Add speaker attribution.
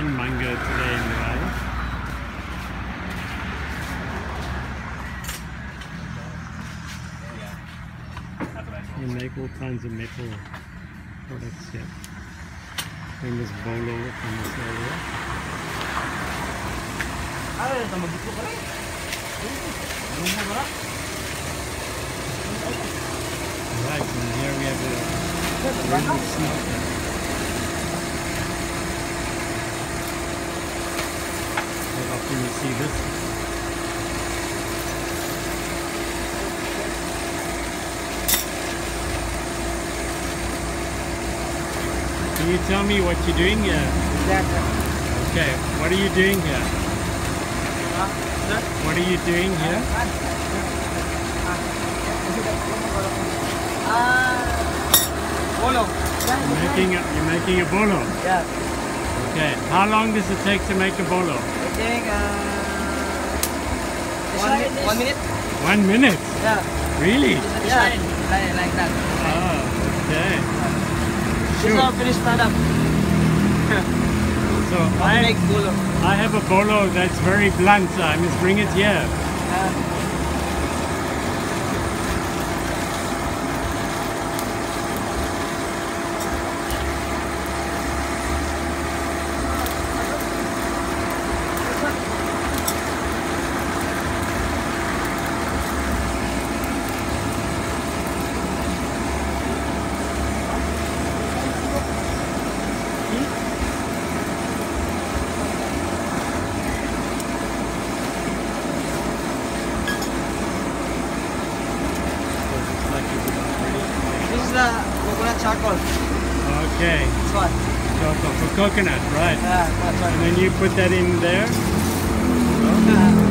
Speaker 1: find mango today in Dubai. You make all kinds of metal products here. Famous bolo from this area. Right, and here we have a really smelter. How often you see this? Can you tell me what you're doing here? Exactly. Okay, what are you doing here? What are you doing here?
Speaker 2: Ah, bolo.
Speaker 1: You're making a, you're making a bolo.
Speaker 2: Yeah.
Speaker 1: Okay, how long does it take to make a bolo?
Speaker 2: I think uh, one, minute.
Speaker 1: One minute?
Speaker 2: Yeah.
Speaker 1: Really?
Speaker 2: Yeah. Like, like that.
Speaker 1: Oh, okay.
Speaker 2: This is
Speaker 1: Sure.
Speaker 2: our finished product.
Speaker 1: So
Speaker 2: I
Speaker 1: I,
Speaker 2: make bolo.
Speaker 1: I have a bolo that's very blunt, so I must bring it here.
Speaker 2: Uh, this is the coconut charcoal.
Speaker 1: Okay,
Speaker 2: This one.
Speaker 1: chocolate for coconut, right?
Speaker 2: Yeah, coconut
Speaker 1: And then you put that in there.
Speaker 2: Uh,